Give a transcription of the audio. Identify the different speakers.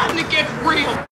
Speaker 1: starting to get real.